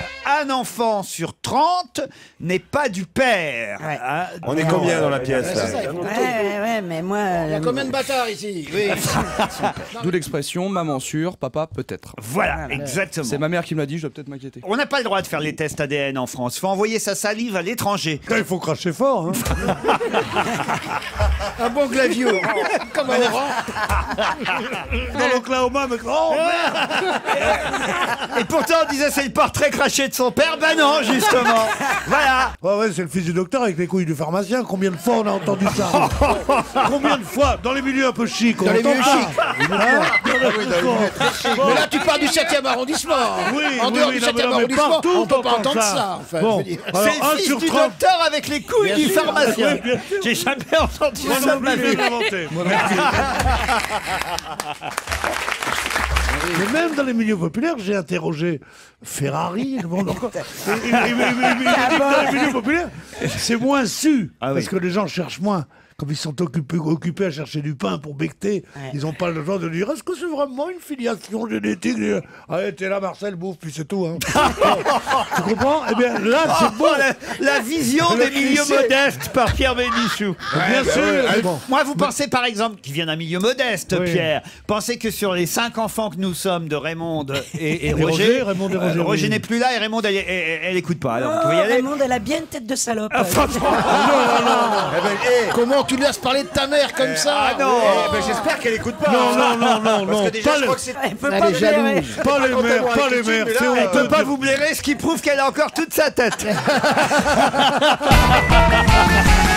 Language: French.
that. Un enfant sur 30 n'est pas du père. Hein, On est combien dans la pièce là Ouais, ouais, ouais, mais moi. Il y a combien de bâtards ici Oui. D'où l'expression maman sûre, papa peut-être. Voilà, exactement. C'est ma mère qui me l'a dit, je dois peut-être m'inquiéter. On n'a pas le droit de faire les tests ADN en France. Il faut envoyer sa salive à l'étranger. Il faut cracher fort. Hein. Un bon glavio. Comme un orange. Dans l'Oklahoma, mais oh, Et pourtant, on disait c'est le portrait craché de son père. Ben non, justement. Voilà. Ouais, ouais, c'est le fils du docteur avec les couilles du pharmacien. Combien de fois on a entendu ça Combien de fois Dans les milieux un peu chics. on Dans les entend milieux ça. chics. Hein Dans les- Mais là, tu parles du 7e arrondissement. Oui, en oui, dehors oui, du non, mais 7e non, mais arrondissement, partout, on peut pas entend entendre ça. ça. Enfin, Bon. je veux dire. Alors, C'est un le fils sur du 30. docteur avec les couilles Bien du pharmacien. J'ai jamais entendu Moi ça non de ma je vie. Mais même dans les milieux populaires, j'ai interrogé Ferrari. le monde c'est moins su. Ah parce que les gens cherchent moins. Comme ils sont occupés, occupés à chercher du pain pour becter, ils n'ont pas le droit de dire est-ce que c'est vraiment une filiation génétique? Ah, t'es là, Marcel, bouffe, puis c'est tout. Hein. tu comprends? Eh bien, là, c'est bon. Oh, la, la vision Le des milieux modestes par Pierre Bénichou. Bien sûr. bon. Moi, vous pensez par exemple, qui vient d'un milieu modeste, Oui. Pierre, pensez que sur les cinq enfants que nous sommes de Raymond et, et Et Roger, Roger, Raymond et Roger, oui. n'est plus là et Raymond, elle, elle, elle écoute pas. Alors, vous pouvez y Oh, aller. Raymond, elle a bien une tête de salope. Eh ben, eh, Comment tu laisses parler de ta mère comme ça Ah non eh ben, J'espère qu'elle écoute pas. Non, non, non, non, Parce non. que déjà, Pas je le- crois que c'est. Elle peut Elle pas est blairer. jalouse. Pas les mères, pas les mères. C'est honteux. peut pas vous blairer, ce qui prouve qu'elle a encore toute sa tête.